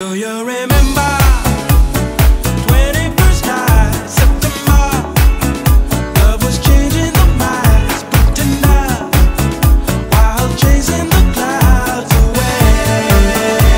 Do you remember?